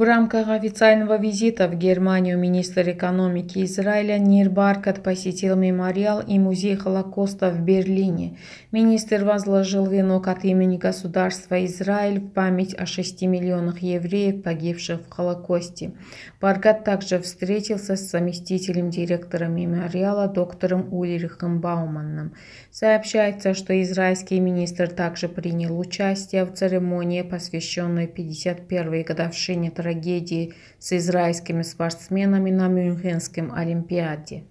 В рамках официального визита в Германию министр экономики Израиля Нир Баркат посетил мемориал и музей Холокоста в Берлине. Министр возложил венок от имени государства Израиль в память о 6 миллионах евреев, погибших в Холокосте. Баркат также встретился с заместителем директора мемориала доктором Ульрихом Бауманном. Сообщается, что израильский министр также принял участие в церемонии, посвященной 51-й годовщине трагедии с израильскими спортсменами на Мюнхенском Олимпиаде.